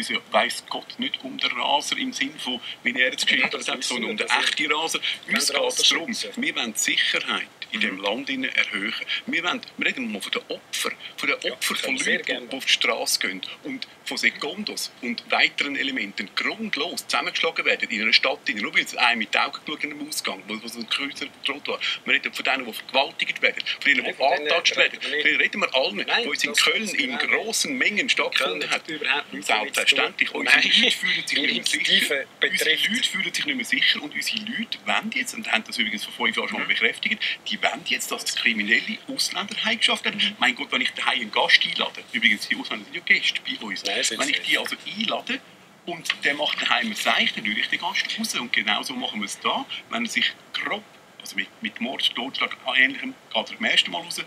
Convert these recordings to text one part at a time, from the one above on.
uns ja, weiss Gott, nicht um den Raser im Sinn von, wie er jetzt geschildert hat, sondern um den echten Raser. Uns geht es darum, wir wollen die Sicherheit in dem Land erhöhen. Wir, wollen, wir reden mal von den Opfern von den Ja, Opfern von Leuten, die auf die Straße gehen und von Sekundos und weiteren Elementen grundlos zusammengeschlagen werden in einer Stadt, innen, nur weil es einem mit den Augen geschaut am Ausgang, wo, so ein Kreuzer bedroht war. Wir reden von denen, die vergewaltigt werden, von denen, die angetastet werden. Von denen reden wir allen, Nein, die uns in Köln in grossen Mengen stattgefunden hat. tun. Selbstverständlich. Unsere. Leute fühlen sich nicht mehr sicher. Unsere Leute fühlen sich nicht mehr sicher und unsere Leute wollen jetzt, und haben das übrigens vor fünf Jahren schon mal Mhm. bekräftigt, die wollen jetzt, dass das kriminelle Ausländer heimgeschafft werden. Mein Gott, wenn ich daheim einen Gast einlade, übrigens die Ausländer sind ja Gäste bei uns, Nein, wenn ich die also einlade, und der macht daheim ein Zeichen, dann ich den Gast raus. Und genau so machen wir es da. Wenn er sich grob, also mit, mit Mord, Totschlag, ähnlichem, geht er am ersten Mal raus,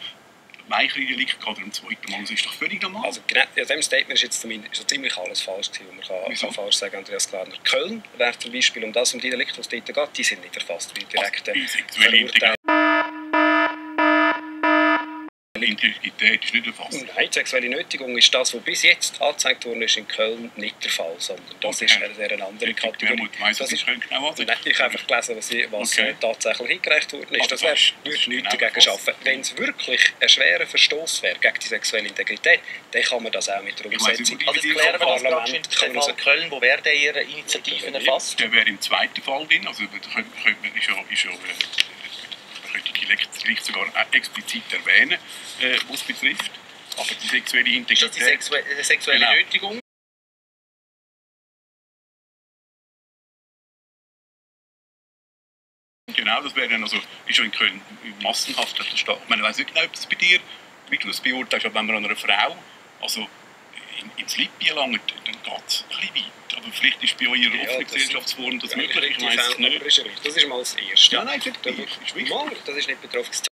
weichere Delikte geht er am zweiten Mal raus. Ist doch völlig normal. Also genau, in diesem Statement ist jetzt so ziemlich alles falsch gewesen, was man kann, kann falsch sagen, Andreas Klarner. Köln wäre zum Beispiel, um das um die Delikte, was dort geht, die sind nicht erfasst wie direkte Also, die sexuelle Verurteilung. Integrität ist nicht erfasst. Nein, die sexuelle Nötigung ist das, was bis jetzt angezeigt worden ist in Köln, nicht der Fall, sondern das Okay. ist eine sehr andere Kategorie. muss weiss, was Das ich genau Nein, ansehen. ich habe einfach gelesen, was, was Okay. tatsächlich eingereicht worden ist. Also Das das wär, ist- das würde ist nichts genau dagegen schaffen. Wenn es wirklich ein schwerer Verstoß wäre gegen die sexuelle Integrität, dann kann man das auch mit der Ich weiss Umsetzung nicht, Also wie jetzt die klären wir das Parlament gerade kann man Köln. Wo werden Ihre Initiativen erfasst? Der wäre im zweiten Fall drin. Also, da könnte, könnte man, ist ja, ist ja, äh, man könnte die Gericht sogar explizit erwähnen, äh, was es betrifft. Aber die sexuelle das die Integrität. sexue äh, sexuelle Genau. Nötigung? Genau, das wäre dann also, ist ja in Köln massenhaft. Ich meine, ich weiss nicht genau, ob das bei dir, wie du es beurteilst, aber wenn man an einer Frau, also in, ins Lippi langt, dann geht es ein bisschen weit. Aber vielleicht ist bei eurer Ja, offenen das- Gesellschaftsform das Ja, möglich, ich weiß es nicht. Das ist mal das Erste. Ja, nein, ist Da- wichtig. Ist. Mal, das ist nicht betroffen. Das